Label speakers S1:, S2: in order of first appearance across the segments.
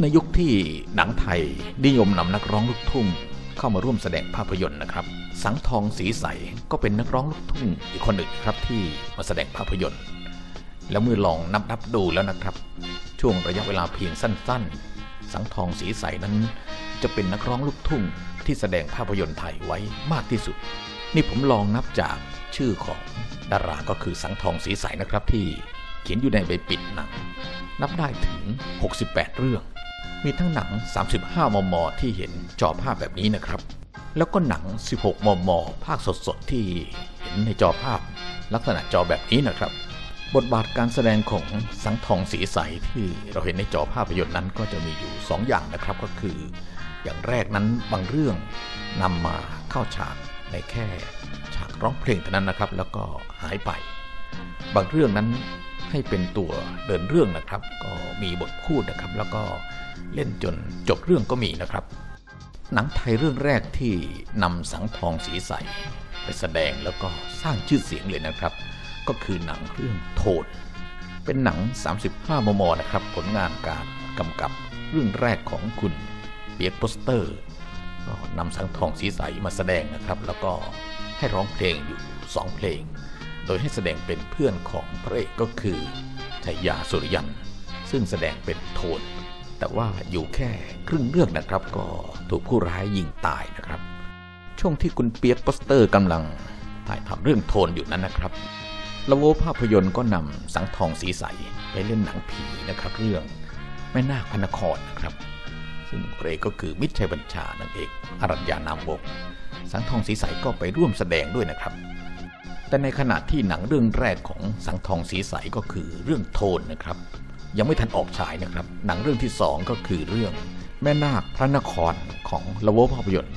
S1: ในยุคที่หนังไทยนิยมนำนักร้องลูกทุ่ง เข้ามาร่วมแสดงภาพยนตร์นะครับ สังทองสีใสก็เป็นนักร้องลูกทุ่งอีกคนหนึ่งครับที่มาแสดงภาพยนตร์ แล้วเมื่อลองนับนับดูแล้วนะครับ ช่วงระยะเวลาเพียงสั้น ๆ สังทองสีใสนั้น จะเป็นนักร้องลูกทุ่งที่แสดงภาพยนตร์ไทยไว้มากที่สุด นี่ผมลองนับจากชื่อของดาราก็คือสังทองสีใสนะครับที่เขียนอยู่ในใบปิดหนังนับได้ถึง 68 เรื่อง มีทั้งหนัง 35 มม ที่เห็นจอภาพแบบนี้นะครับ แล้วก็หนัง 16 มม ภาคสดๆ ที่เห็นในจอภาพ ลักษณะจอแบบนี้นะครับ บทบาทการแสดงของสังทองสีใสที่เราเห็นในจอภาพยนตร์นั้นก็จะมีอยู่ 2 อย่างนะครับก็คือ อย่างแรกนั้นบางเรื่องนำมาเข้าฉากในแค่ฉากร้องเพลงเท่านั้นนะครับ แล้วก็หายไป บางเรื่องนั้น ให้เป็นตัวเดินเรื่องนะครับ ก็มีบทพูดนะครับ แล้วก็เล่นจนจบเรื่องก็มีนะครับ หนังไทยเรื่องแรกที่นำสังทองสีใสไปแสดงแล้วก็สร้างชื่อเสียงเลยนะครับ ก็คือหนังเรื่องโทนเป็นหนัง 35 มม นะครับ ผลงานการกำกับเรื่องแรกของคุณเปียกโปสเตอร์ก็นำสังข์ทองสีใสมาแสดงนะครับ แล้วก็ให้ร้องเพลงอยู่ 2 เพลง โดยให้แสดงเป็นเพื่อนของพระเอกก็คือไชยาสุริยัน ซึ่งแสดงเป็นโทน แต่ว่าอยู่แค่ครึ่งเรื่องนะครับ ก็ถูกผู้ร้ายยิงตายนะครับ ช่วงที่คุณเปียกโปสเตอร์กำลังถ่ายทำเรื่องโทนอยู่นั้นนะครับละโว้ภาพยนตร์ก็นำสังข์ทองสีใสไปเล่นหนังผีนะครับ เรื่องแม่นาคพนครนะครับ ซึ่งพระเอกก็คือมิตรชัยบัญชานางเอกอรัญญานามวงสังทองสีใสก็ไปร่วมแสดงด้วยนะครับ แต่ในขณะที่หนังเรื่องแรกของสังทองสีใสก็คือเรื่องโทนนะครับ ยังไม่ทันออกฉายนะครับ หนังเรื่องที่สองก็คือเรื่องแม่นาคพระนครของละโวภาพยนตร์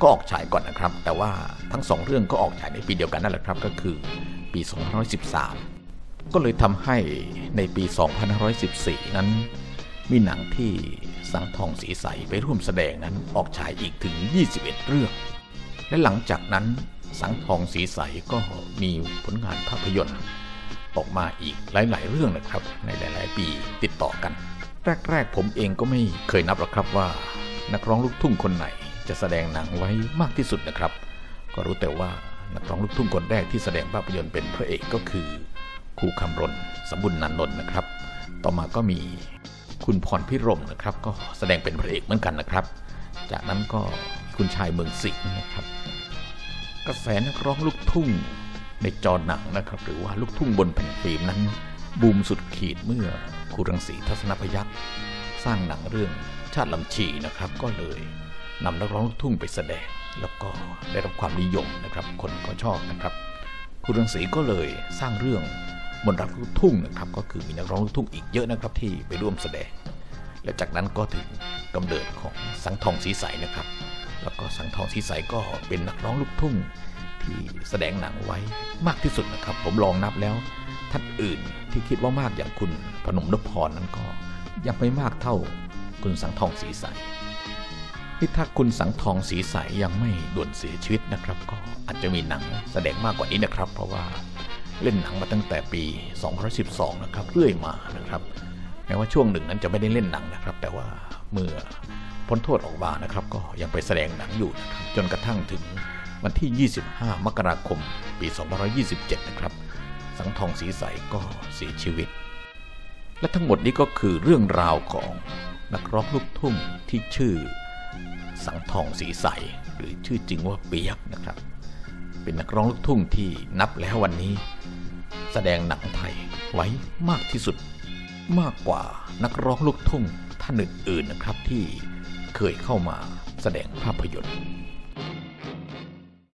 S1: ก็ออกฉายก่อนนะครับ แต่ว่าทั้งสองเรื่องก็ออกฉายในปีเดียวกันนั่นแหละครับ ก็คือปี2513 ก็เลยทำให้ในปี 2514 นั้น มีหนังที่สังทองสีใสไปร่วมแสดงนั้นออกฉายอีกถึง 21 เรื่อง และหลังจากนั้น สังทองสีใสก็มีผลงานภาพยนตร์ออกมาอีกหลาย ๆ เรื่องนะครับ ในหลาย ๆ ปีติดต่อกัน แรก ๆ ผมเองก็ไม่เคยนับหรอกครับว่า นักร้องลูกทุ่งคนไหนจะแสดงหนังไว้มากที่สุดนะครับ ก็รู้แต่ว่านักร้องลูกทุ่งคนแรกที่แสดงภาพยนตร์เป็นพระเอกก็คือครูคำรณสมบุญนันนนท์นะครับ ต่อมาก็มีคุณพรพิรมนะครับ ก็แสดงเป็นพระเอกเหมือนกันนะครับ จากนั้นก็คุณชายเมืองสิงห์นะครับ กระแสนักร้องลูกทุ่งในจอหนังนะครับ หรือว่าลูกทุ่งบนแผ่นฟิล์มนั้น บูมสุดขีดเมื่อครูรังสีทัศนพยัคฆ์สร้างหนังเรื่องชาติลำชีนะครับ ก็เลยนำนักร้องลูกทุ่งไปแสดง แล้วก็ได้รับความนิยมนะครับ คนก็ชอบนะครับครูรังสีก็เลยสร้างเรื่องมนรักลูกทุ่งนะครับก็คือมีนักร้องลูกทุ่งอีกเยอะนะครับที่ไปร่วมแสดง และจากนั้นก็ถึงกำเนิดของสังทองสีใสนะครับ แล้วก็สังทองสีใสก็เป็นนักร้องลูกทุ่งที่แสดงหนังไว้มากที่สุดนะครับ ผมลองนับแล้ว ท่านอื่นที่คิดว่ามากอย่างคุณพนมนพพรนั้นก็ ยังไม่มากเท่าคุณสังทองสีใสที่ถ้าคุณสังทองสีใสยังไม่ด่วนเสียชีวิตนะครับ ก็อาจจะมีหนังแสดงมากกว่านี้นะครับ เพราะว่าเล่นหนังมาตั้งแต่ปี 2012 นะครับเรื่อยมานะครับแม้ว่าช่วงหนึ่งนั้นจะไม่ได้เล่นหนังนะครับ แต่ว่าเมื่อ พ้นโทษออกมานะครับ ก็ยังไปแสดงหนังอยู่นะครับจนกระทั่งถึงวันที่ 25 มกราคม ปี 2527 นะครับ สังทองสีใสก็เสียชีวิต และทั้งหมดนี้ก็คือเรื่องราวของนักร้องลูกทุ่งที่ชื่อ สังทองสีใส หรือชื่อจริงว่าเปียกนะครับ เป็นนักร้องลูกทุ่งที่นับแล้ววันนี้ แสดงหนังไทยไว้มากที่สุด มากกว่านักร้องลูกทุ่งท่านอื่นๆนะครับที่ เคยเข้ามาแสดงภาพยนตร์